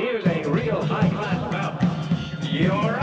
Here's a real high-class bout. You're